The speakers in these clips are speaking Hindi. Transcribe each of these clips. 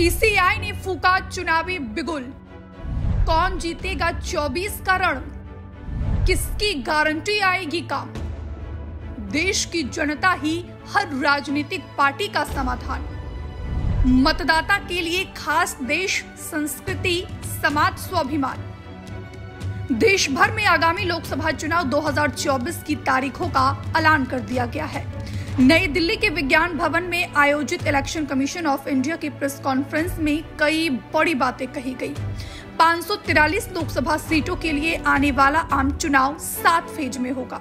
ईसीआई ने फूका चुनावी बिगुल। कौन जीतेगा 24 का रण? किसकी गारंटी आएगी काम? देश की जनता ही हर राजनीतिक पार्टी का समाधान। मतदाता के लिए खास देश, संस्कृति, समाज, स्वाभिमान। देश भर में आगामी लोकसभा चुनाव 2024 की तारीखों का ऐलान कर दिया गया है। नई दिल्ली के विज्ञान भवन में आयोजित इलेक्शन कमीशन ऑफ़ इंडिया की प्रेस कॉन्फ्रेंस में कई बड़ी बातें कही गई। 543 लोकसभा सीटों के लिए आने वाला आम चुनाव सात फ़ेज़ में होगा।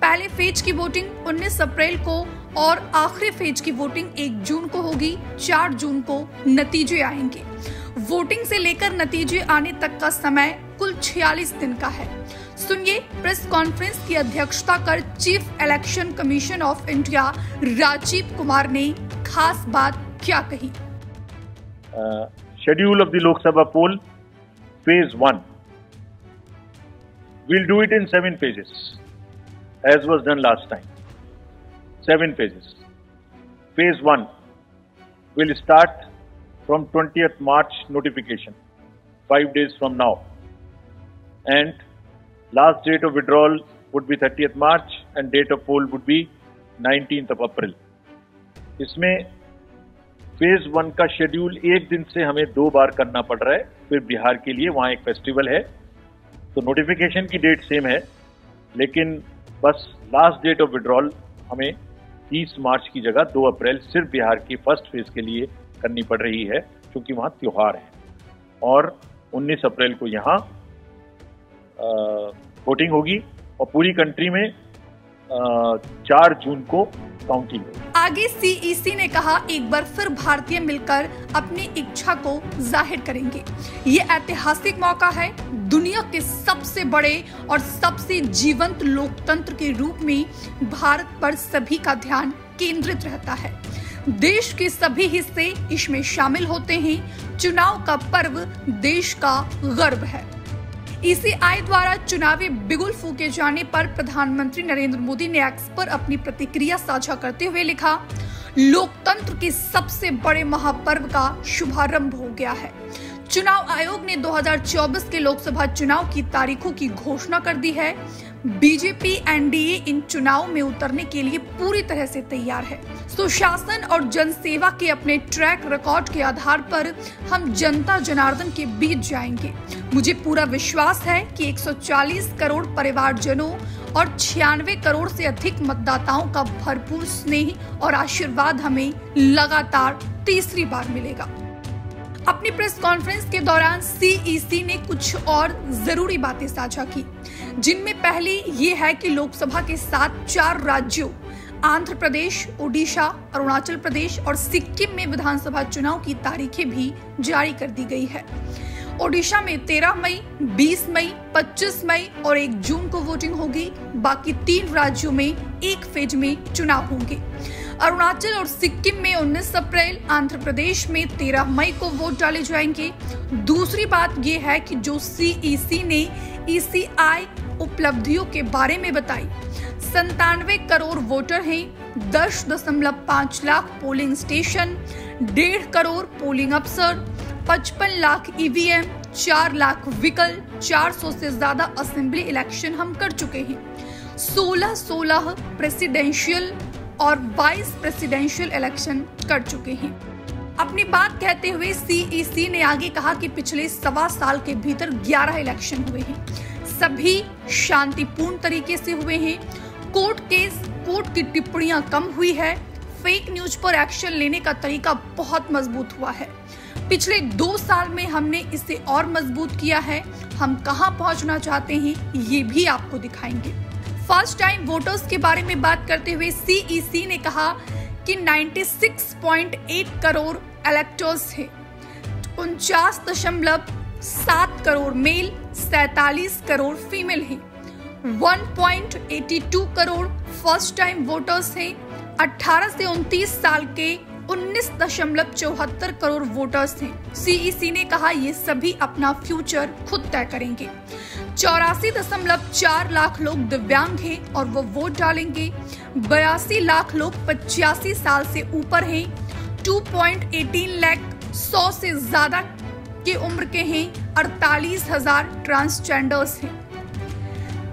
पहले फ़ेज़ की वोटिंग 19 अप्रैल को और आखिरी फ़ेज़ की वोटिंग 1 जून को होगी 4 जून को नतीजे आएँगे। वोटिंग से लेकर नतीजे आने तक का समय कुल 46 दिन का है। सुनिए प्रेस कॉन्फ्रेंस की अध्यक्षता कर chief election commission of India Rajiv Kumar ने खास बात क्या कही? Schedule of the Lok Sabha poll phase one will do it in seven phases as was done last time seven phases phase one will start from twenty March notification five days from now and last date of withdrawal would be 30th March and date of poll would be 19th of April. इसमें फ़ेज़ वन का शेड्यूल एक दिन से हमें दो बार करना पड़ रहा है, फिर बिहार के लिए वहाँ एक फेस्टिवल है तो नोटिफिकेशन की डेट सेम है, लेकिन बस लास्ट डेट ऑफ़ विड्रॉल हमें 30 मार्च की जगह 2 अप्रैल सिर्फ़ बिहार की फ़र्स्ट फ़ेज़ के लिए करनी पड़ रही है, क्योंकि वहाँ त्योहार है और 19 अप्रैल को यहाँ वोटिंग होगी और पूरी कंट्री में चार जून को काउंटिंग आगे सीईसी e ने कहा, एक बार फिर भारतीय मिलकर अपनी इच्छा को ज़ाहिर करेंगे। ये ऐतिहासिक मौका है, दुनिया के सबसे बड़े और सबसे जीवंत लोकतंत्र के रूप में भारत पर सभी का ध्यान केंद्रित रहता है। देश के सभी हिस्से इसमें शामिल होते हैं। चुनाव का पर्व देश का गर्व है। ईसीआई द्वारा चुनावी बिगुल फूके जाने पर प्रधानमंत्री नरेंद्र मोदी ने एक्स पर अपनी प्रतिक्रिया साझा करते हुए लिखा, लोकतंत्र के सबसे बड़े महापर्व का शुभारंभ हो गया है। चुनाव आयोग ने 2024 के लोकसभा चुनाव की तारीखों की घोषणा कर दी है। बीजेपी एनडीए इन चुनाव में उतरने के लिए पूरी तरह से तैयार है। सुशासन और जनसेवा के अपने ट्रैक रिकॉर्ड के आधार पर हम जनता जनार्दन के बीच जाएँगे। मुझे पूरा विश्वास है कि 140 करोड़ परिवारजनों और छियानवे करोड़ से अधिक मतदाताओं का भरपूर स्नेह और आशीर्वाद हमें लगातार तीसरी बार मिलेगा। अपनी प्रेस कॉन्फ्रेंस के दौरान सीईसी ने कुछ और ज़रूरी बातें साझा की, जिनमें पहली ये है कि लोकसभा के साथ चार राज्यों, आंध्र प्रदेश, ओडिशा, अरुणाचल प्रदेश और सिक्किम में विधानसभा चुनाव की तारीखें भी जारी कर दी गई है। ओडिशा में 13 मई 20 मई 25 मई और 1 जून को वोटिंग होगी। बाकी तीन राज्यों में एक फ़ेज़ में चुनाव होंगे। अरुणाचल और सिक्किम में 19 अप्रैल, आंध्र प्रदेश में 13 मई को वोट डाले जाएँगे। दूसरी बात यह है कि जो सीईसी e ने ईसीआई e उपलब्धियों के बारे में बताई संतानवे करोड़ वोटर हैं, दस दशमलव पाँच लाख पोलिंग स्टेशन, डेढ़ करोड़ पोलिंग अफसर, पचपन लाख ईवीएम चार लाख विकल 400 से ज़्यादा असेंबली इलेक्शन हम कर चुके हैं। 16 16 प्रेसिडेंशियल और 22 प्रेसिडेंशियल इलेक्शन कर चुके हैं। अपनी बात कहते हुए सीईसी e ने आगे कहा कि पिछले सवा साल के भीतर 11 इलेक्शन हुए हैं। सभी शांतिपूर्ण तरीके से हुए हैं। कोर्ट केस कोर्ट की टिप्पणियाँ कम हुई है। फेक न्यूज़ पर एक्शन लेने का तरीका बहुत मज़बूत हुआ है। पिछले दो साल में हमने इसे और मज़बूत किया है। हम कहाँ पहुँचना चाहते हैं, ये भी आपको दिखाएँगे। फ़र्स्ट टाइम वोटर्स के बारे में बात करते हुए सीईसी e ने कहा कि 96.8 करोड़ इलेक्टर्स है। उनचास दशमलव सात करोड़ मेल सैतालीस करोड़ फीमेल हैं। 1.82 करोड़ फ़र्स्ट टाइम वोटर्स हैं। 18 से 29 साल के उन्नीस दशमलव चौहत्तर करोड़ वोटर्स थे सीईसी ने कहा, ये सभी अपना फ्यूचर खुद तय करेंगे। चौरासी दशमलव चार लाख लोग दिव्यांग हैं और वो वोट डालेंगे। बयासी लाख लोग पचासी साल से ऊपर हैं। 2.18 लाख सौ से ज़्यादा के उम्र के हैं। अड़तालीस हज़ार ट्रांसजेंडर्स हैं।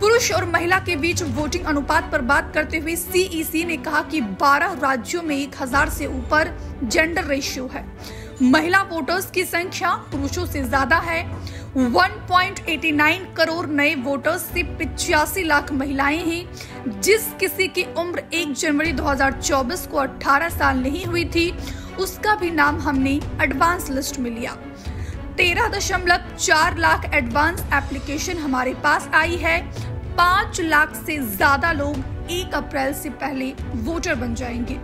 पुरुष और महिला के बीच वोटिंग अनुपात पर बात करते हुए सीईसी ने कहा कि 12 राज्यों में 1000 से ऊपर जेंडर रेशियो है। महिला वोटर्स की संख्या पुरुषों से ज़्यादा है। 1.89 करोड़ नए वोटर्स से पिचासी लाख महिलाएँ हैं, जिस किसी की उम्र 1 जनवरी 2024 को 18 साल नहीं हुई थी, उसका भी नाम हमने एडवांस लिस्ट में लिया। तेरह दशमलव चार लाख एडवांस एप्लीकेशन हमारे पास आई है। पाँच लाख से ज़्यादा लोग एक अप्रैल से पहले वोटर बन जाएँगे।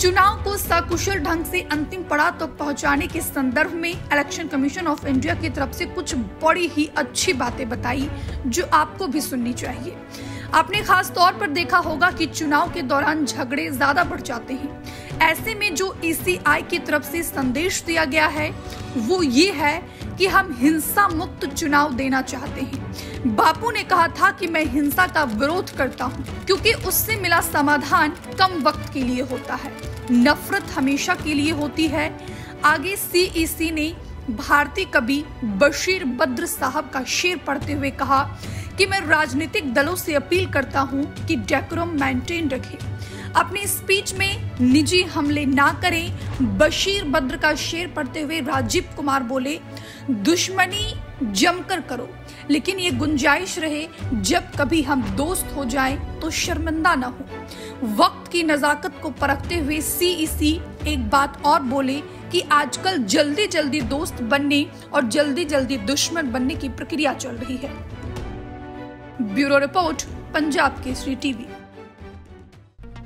चुनाव को सकुशल ढंग से अंतिम पड़ाव तक तो पहुँचाने के संदर्भ में इलेक्शन कमीशन ऑफ़ इंडिया की तरफ़ से कुछ बड़ी ही अच्छी बातें बताई, जो आपको भी सुननी चाहिए। आपने खास तौर पर देखा होगा कि चुनाव के दौरान झगड़े ज़्यादा बढ़ जाते हैं। ऐसे में जो ईसीआई की तरफ़ से संदेश दिया गया है, वो ये है कि हम हिंसा मुक्त चुनाव देना चाहते हैं। बापू ने कहा था कि मैं हिंसा का विरोध करता हूँ, क्योंकि उससे मिला समाधान कम वक्त के लिए होता है। नफरत हमेशा के लिए होती है। आगे सीईसी ने भारतीय कवि बशीर बद्र साहब का शेर पढ़ते हुए कहा कि मैं राजनीतिक दलों से अपील करता हूँ कि डेकोरम मेंटेन रखें। अपनी स्पीच में निजी हमले ना करें। बशीर बद्र का शेर पढ़ते हुए राजीव कुमार बोले, दुश्मनी जमकर करो, लेकिन ये गुंजाइश रहे, जब कभी हम दोस्त हो जाएँ तो शर्मिंदा ना हो। वक्त की नजाकत को परखते हुए सीईसी एक बात और बोले कि आजकल जल्दी जल्दी दोस्त बनने और जल्दी जल्दी दुश्मन बनने की प्रक्रिया चल रही है। Bureau report, Punjab Kesari TV.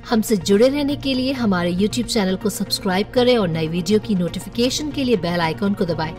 हमसे जुड़े रहने के लिए हमारे YouTube चैनल को सब्सक्राइब करें और नई वीडियो की नोटिफिकेशन के लिए बेल आइकॉन को दबाएँ।